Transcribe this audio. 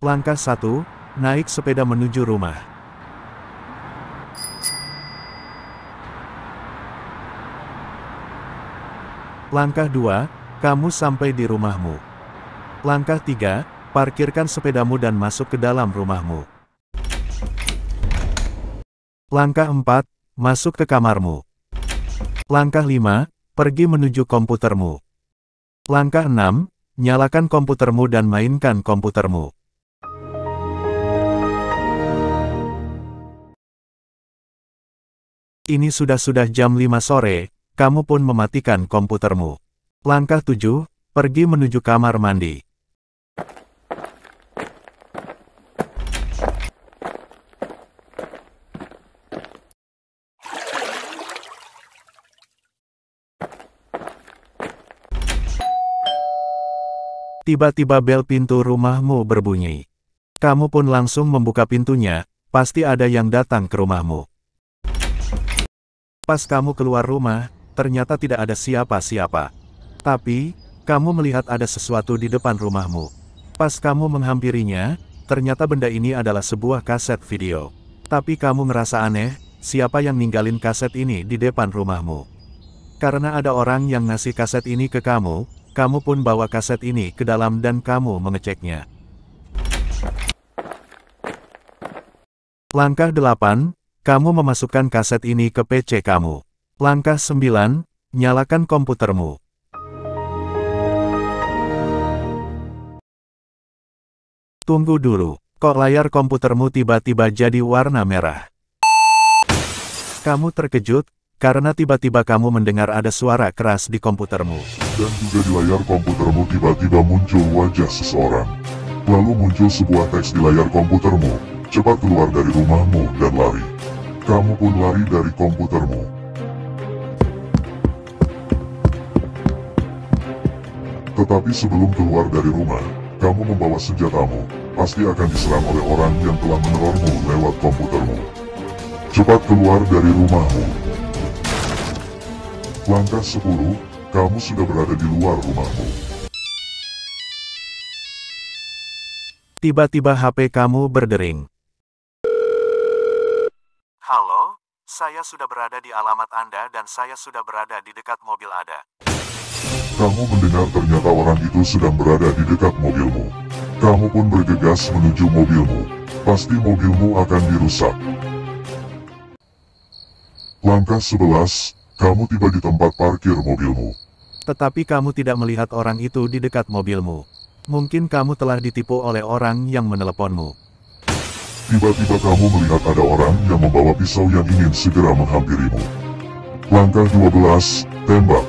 Langkah 1, naik sepeda menuju rumah. Langkah 2, kamu sampai di rumahmu. Langkah 3, parkirkan sepedamu dan masuk ke dalam rumahmu. Langkah 4, masuk ke kamarmu. Langkah 5, pergi menuju komputermu. Langkah 6, nyalakan komputermu dan mainkan komputermu. Ini sudah-sudah jam 5 sore, kamu pun mematikan komputermu. Langkah 7, pergi menuju kamar mandi. Tiba-tiba bel pintu rumahmu berbunyi. Kamu pun langsung membuka pintunya, pasti ada yang datang ke rumahmu. Pas kamu keluar rumah, ternyata tidak ada siapa-siapa. Tapi, kamu melihat ada sesuatu di depan rumahmu. Pas kamu menghampirinya, ternyata benda ini adalah sebuah kaset video. Tapi kamu ngerasa aneh, siapa yang ninggalin kaset ini di depan rumahmu. Karena ada orang yang ngasih kaset ini ke kamu, kamu pun bawa kaset ini ke dalam dan kamu mengeceknya. Langkah 8, kamu memasukkan kaset ini ke PC kamu. Langkah 9, nyalakan komputermu. Tunggu dulu, kok layar komputermu tiba-tiba jadi warna merah? Kamu terkejut, karena tiba-tiba kamu mendengar ada suara keras di komputermu. Dan juga di layar komputermu tiba-tiba muncul wajah seseorang. Lalu muncul sebuah teks di layar komputermu. Cepat keluar dari rumahmu dan lari. Kamu pun lari dari komputermu. Tetapi sebelum keluar dari rumah, kamu membawa senjatamu, pasti akan diserang oleh orang yang telah menerormu lewat komputermu. Cepat keluar dari rumahmu. Langkah 10, kamu sudah berada di luar rumahmu. Tiba-tiba HP kamu berdering. Saya sudah berada di alamat Anda dan saya sudah berada di dekat mobil Ada. Kamu mendengar ternyata orang itu sedang berada di dekat mobilmu. Kamu pun bergegas menuju mobilmu. Pasti mobilmu akan dirusak. Langkah 11, kamu tiba di tempat parkir mobilmu. Tetapi kamu tidak melihat orang itu di dekat mobilmu. Mungkin kamu telah ditipu oleh orang yang meneleponmu. Tiba-tiba kamu melihat ada orang yang membawa pisau yang ingin segera menghampirimu. Langkah 12, tembak.